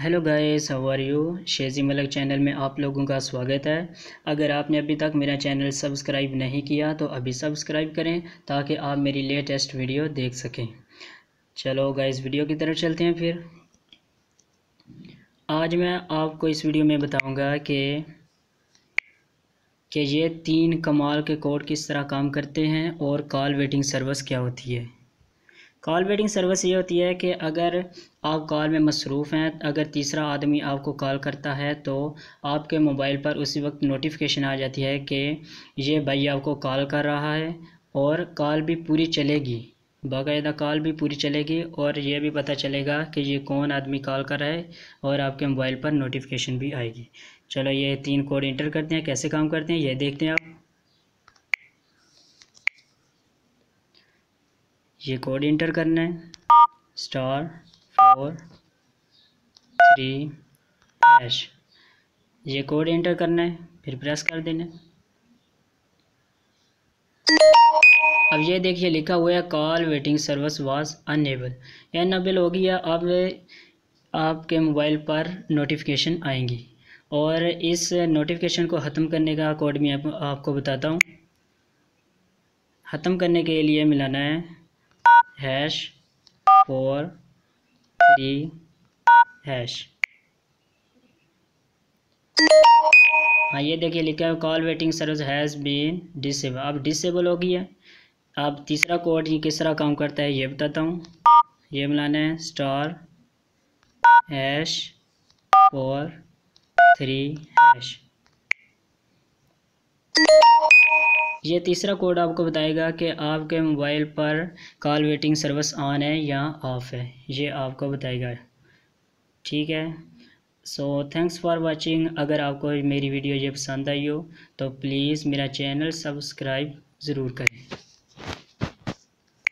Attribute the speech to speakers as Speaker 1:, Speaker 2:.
Speaker 1: Hello guys how are you शेजी मलक channel में आप लोगों का स्वागत है। अगर आपने अभी तक मेरा चैनल सब्सक्राइब नहीं किया तो अभी सब्सक्राइब करें ताकि आप मेरी लेटेस्ट वीडियो देख सकें। चलो गाइस वीडियो की तरफ़ चलते हैं फिर। आज मैं आपको इस वीडियो में बताऊँगा कि कि ये तीन कमाल के कोड किस तरह काम करते हैं और कॉल वेटिंग सर्विस क्या होती है। कॉल वेटिंग सर्विस ये होती है कि अगर आप कॉल में मसरूफ़ हैं, अगर तीसरा आदमी आपको कॉल करता है तो आपके मोबाइल पर उसी वक्त नोटिफिकेशन आ जाती है कि ये भाई आपको कॉल कर रहा है और कॉल भी पूरी चलेगी। बाकायदा कॉल भी पूरी चलेगी और ये भी पता चलेगा कि ये कौन आदमी कॉल कर रहा है और आपके मोबाइल पर नोटिफिकेशन भी आएगी। चलो ये तीन कोड इंटर करते हैं, कैसे काम करते हैं, ये देखते हैं आप। ये कोड इंटर करना है. स्टार फोर थ्री हैश ये कोड इंटर करना है, फिर प्रेस कर देना अब ये देखिए, लिखा हुआ है call waiting service was enable enable enable हो गया, अब आपके मोबाइल पर नोटिफिकेशन आएँगी. और इस नोटिफिकेशन को ख़त्म करने का कोड मैं आपको बताता हूँ. ख़त्म करने के लिए मिलाना है. हैश फोर थ्री हैश हाँ ये देखिए लिखा है call waiting service has been disable अब डिसेबल हो गई है। अब तीसरा कोड ये किस तरह काम करता है, ये बताता हूँ। ये मिलाना है star hash four three hash ये तीसरा कोड आपको बताएगा कि आपके मोबाइल पर कॉल वेटिंग सर्विस ऑन है या ऑफ़ है। ये आपको बताएगा। ठीक है? सो थैंक्स फॉर वाचिंग अगर आपको मेरी वीडियो ये पसंद आई हो तो प्लीज़ मेरा चैनल सब्सक्राइब ज़रूर करें।